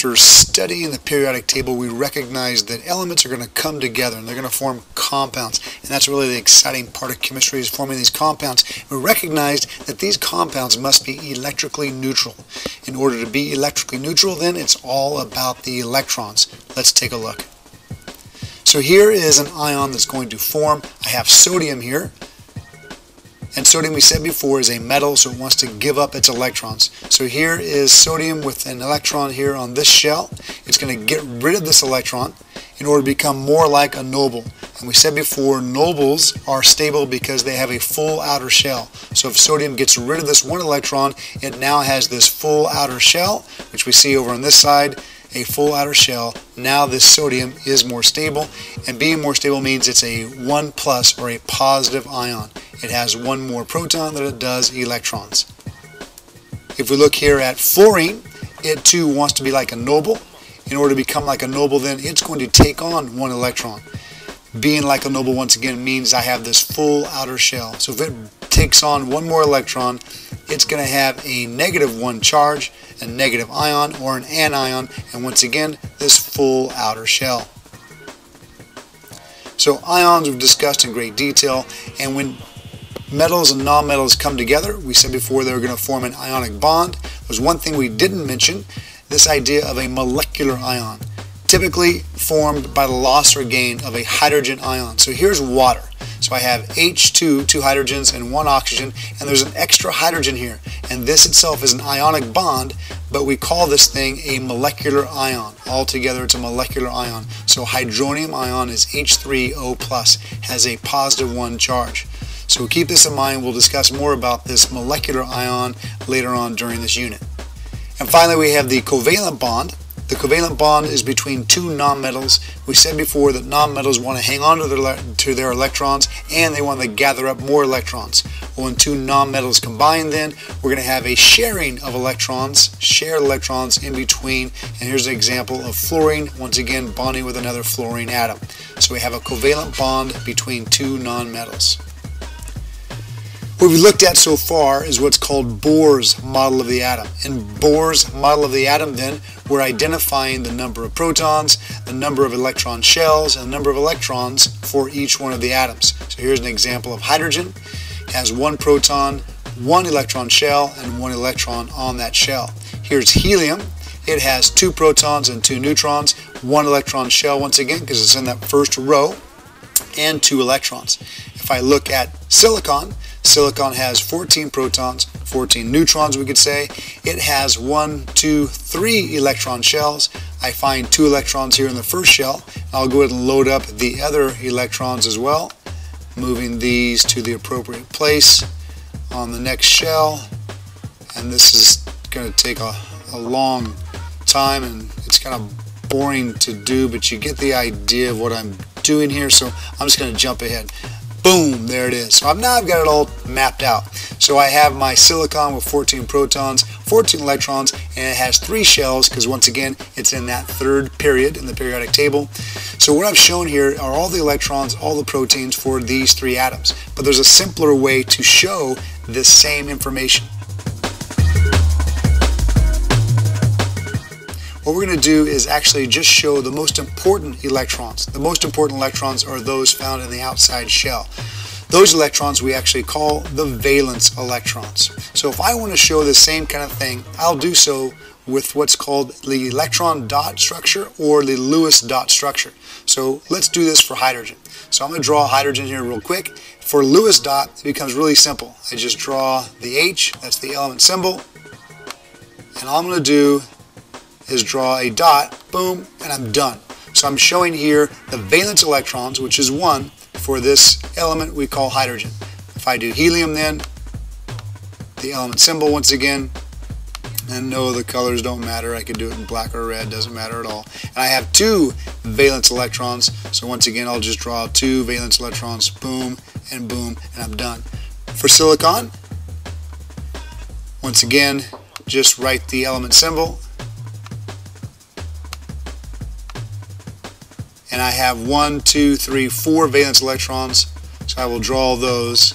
after studying the periodic table, we recognize that elements are going to come together and they're going to form compounds. And that's really the exciting part of chemistry is forming these compounds. We recognized that these compounds must be electrically neutral. In order to be electrically neutral, then it's all about the electrons. Let's take a look. So here is an ion that's going to form. I have sodium here. And sodium, we said before, is a metal, so it wants to give up its electrons. So here is sodium with an electron here on this shell. It's going to get rid of this electron in order to become more like a noble. And we said before, nobles are stable because they have a full outer shell. So if sodium gets rid of this one electron, it now has this full outer shell, which we see over on this side, a full outer shell. Now this sodium is more stable, and being more stable means it's a 1 plus or a positive ion. It has one more proton than it does electrons. If we look here at fluorine, it too wants to be like a noble. In order to become like a noble, then it's going to take on one electron. Being like a noble once again means I have this full outer shell. So if it takes on one more electron, it's going to have a negative one charge, a negative ion, or an anion, and once again, this full outer shell. So ions we've discussed in great detail, and when metals and nonmetals come together. We said before they were going to form an ionic bond. There's one thing we didn't mention, this idea of a molecular ion, typically formed by the loss or gain of a hydrogen ion. So here's water. So I have H2, two hydrogens and one oxygen, and there's an extra hydrogen here. And this itself is an ionic bond, but we call this thing a molecular ion. Altogether, it's a molecular ion. So hydronium ion is H3O+, has a positive one charge. So keep this in mind. We'll discuss more about this molecular ion later on during this unit. And finally, we have the covalent bond. The covalent bond is between two nonmetals. We said before that nonmetals want to hang on to their, to their electrons and they want to gather up more electrons. When two nonmetals combine then, we're going to have a sharing of electrons, shared electrons in between. And here's an example of fluorine, once again bonding with another fluorine atom. So we have a covalent bond between two nonmetals. What we've looked at so far is what's called Bohr's model of the atom. In Bohr's model of the atom, then, we're identifying the number of protons, the number of electron shells, and the number of electrons for each one of the atoms. So here's an example of hydrogen. It has one proton, one electron shell, and one electron on that shell. Here's helium. It has two protons and two neutrons, one electron shell once again because it's in that first row, and two electrons. If I look at silicon, Silicon has 14 protons, 14 neutrons we could say. It has one, two, three electron shells. I find two electrons here in the first shell. I'll go ahead and load up the other electrons as well, moving these to the appropriate place on the next shell. And this is going to take a, a long time and it's kind of boring to do, but you get the idea of what I'm doing here, so I'm just going to jump ahead. Boom, there it is. So now I've got it all mapped out. So I have my silicon with 14 protons, 14 electrons, and it has three shells because once again, it's in that third period in the periodic table. So what I've shown here are all the electrons, all the protons for these three atoms. But there's a simpler way to show this same information. What we're going to do is actually just show the most important electrons. The most important electrons are those found in the outside shell. Those electrons we actually call the valence electrons. So if I want to show the same kind of thing, I'll do so with what's called the electron dot structure or the Lewis dot structure. So let's do this for hydrogen. So I'm going to draw hydrogen here real quick. For Lewis dot, it becomes really simple. I just draw the H, that's the element symbol, and all I'm going to do is draw a dot, boom, and I'm done. So I'm showing here the valence electrons, which is 1, for this element we call hydrogen. If I do helium then, the element symbol once again, and no, the colors don't matter. I could do it in black or red, doesn't matter at all. And I have two valence electrons, so once again I'll just draw two valence electrons, boom, and boom, and I'm done. For silicon, once again, just write the element symbol, and I have one, two, three, four valence electrons. So I will draw those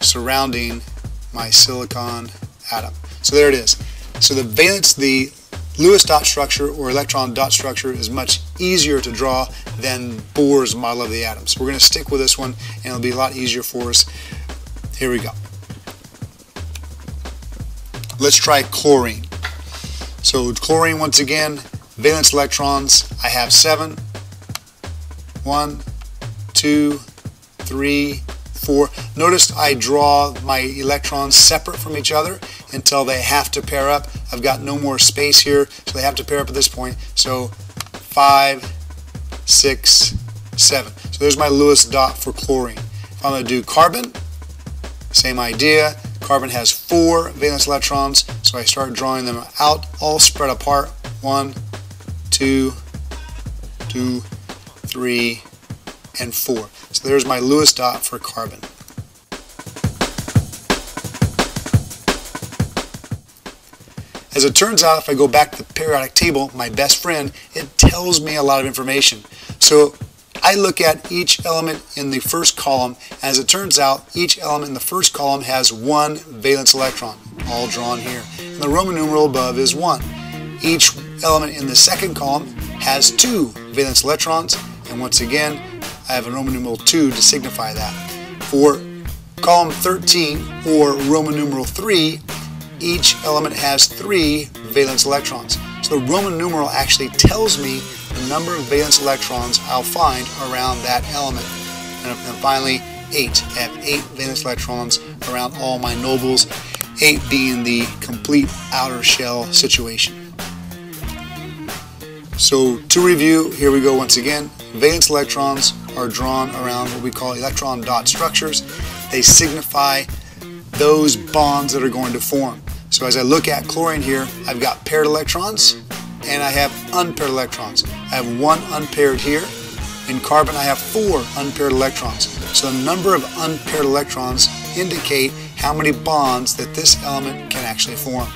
surrounding my silicon atom. So there it is. So the valence, the Lewis dot structure or electron dot structure is much easier to draw than Bohr's model of the atom. So we're going to stick with this one and it'll be a lot easier for us. Here we go. Let's try chlorine. So chlorine once again, valence electrons, I have seven. One, two, three, four. Notice I draw my electrons separate from each other until they have to pair up. I've got no more space here, so they have to pair up at this point. So five, six, seven. So there's my Lewis dot for chlorine. If I'm to do carbon, same idea. Carbon has four valence electrons, so I start drawing them out, all spread apart. One, two, two, three, and four. So there's my Lewis dot for carbon. As it turns out, if I go back to the periodic table, my best friend, it tells me a lot of information. So I look at each element in the first column. As it turns out, each element in the first column has one valence electron, all drawn here. And the Roman numeral above is 1. Each element in the second column has two valence electrons, and once again, I have a Roman numeral 2 to signify that. For column 13, or Roman numeral 3, each element has three valence electrons. So the Roman numeral actually tells me the number of valence electrons I'll find around that element. And finally, 8. I have 8 valence electrons around all my nobles, 8 being the complete outer shell situation. So to review, here we go once again. Valence electrons are drawn around what we call electron dot structures. They signify those bonds that are going to form. So as I look at chlorine here, I've got paired electrons and I have unpaired electrons. I have one unpaired here. In carbon, I have four unpaired electrons. So the number of unpaired electrons indicate how many bonds that this element can actually form.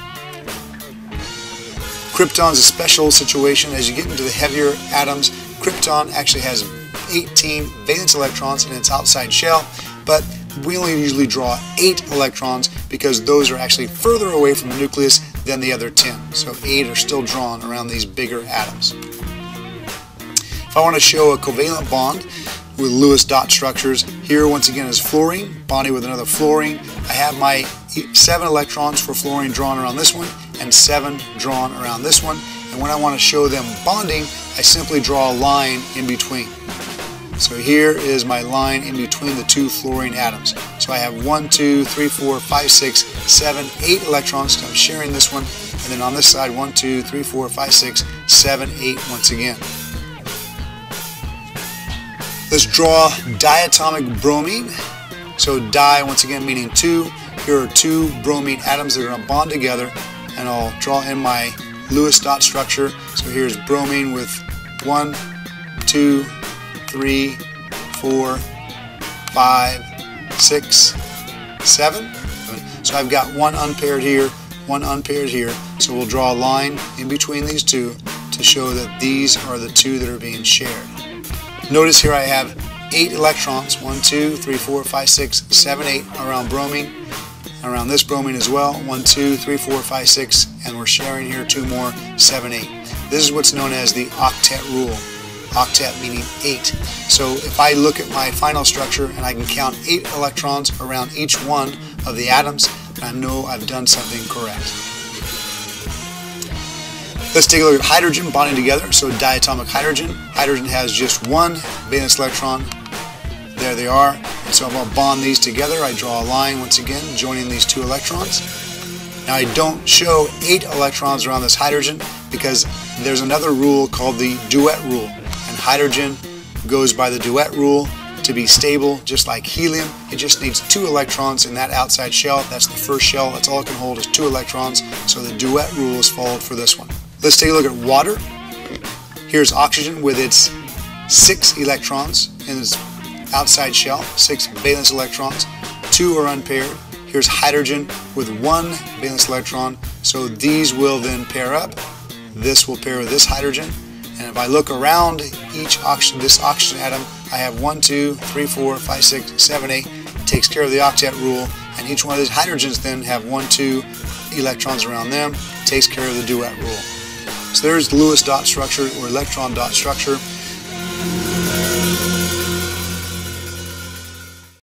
Krypton is a special situation. As you get into the heavier atoms, krypton actually has 18 valence electrons in its outside shell, but we only usually draw 8 electrons because those are actually further away from the nucleus than the other 10. So 8 are still drawn around these bigger atoms. If I want to show a covalent bond with Lewis dot structures, here once again is fluorine, bonding with another fluorine. I have my 7 electrons for fluorine drawn around this one and 7 drawn around this one. And when I want to show them bonding, I simply draw a line in between. So here is my line in between the two fluorine atoms. So I have 1, 2, 3, 4, 5, 6, 7, 8 electrons. So I'm sharing this one. And then on this side, 1, 2, 3, 4, 5, 6, 7, 8 once again. Let's draw diatomic bromine. So di, once again, meaning two. Here are two bromine atoms that are going to bond together. And I'll draw in my Lewis dot structure. So here's bromine with one, two, three, four, five, six, seven. So I've got one unpaired here, one unpaired here. So we'll draw a line in between these two to show that these are the two that are being shared. Notice here I have eight electrons, one, two, three, four, five, six, seven, eight around bromine, around this bromine as well, one, two, three, four, five, six, and we're sharing here two more, seven, eight. This is what's known as the octet rule octet meaning 8. So if I look at my final structure and I can count 8 electrons around each one of the atoms, I know I've done something correct. Let's take a look at hydrogen bonding together. So diatomic hydrogen. Hydrogen has just one valence electron. There they are. So I'm going to bond these together. I draw a line once again joining these two electrons. Now I don't show eight electrons around this hydrogen because there's another rule called the duet rule And hydrogen goes by the duet rule to be stable, just like helium. It just needs two electrons in that outside shell. That's the first shell. That's all it can hold is two electrons. So the duet rule is followed for this one. Let's take a look at water. Here's oxygen with its six electrons in its outside shell, six valence electrons. Two are unpaired. Here's hydrogen with one valence electron. So these will then pair up. This will pair with this hydrogen and if I look around each oxygen, this oxygen atom, I have 1, 2, 3, 4, 5, 6, 7, 8. It takes care of the octet rule. And each one of these hydrogens then have 1, 2 electrons around them. It takes care of the duet rule. So there's Lewis dot structure or electron dot structure.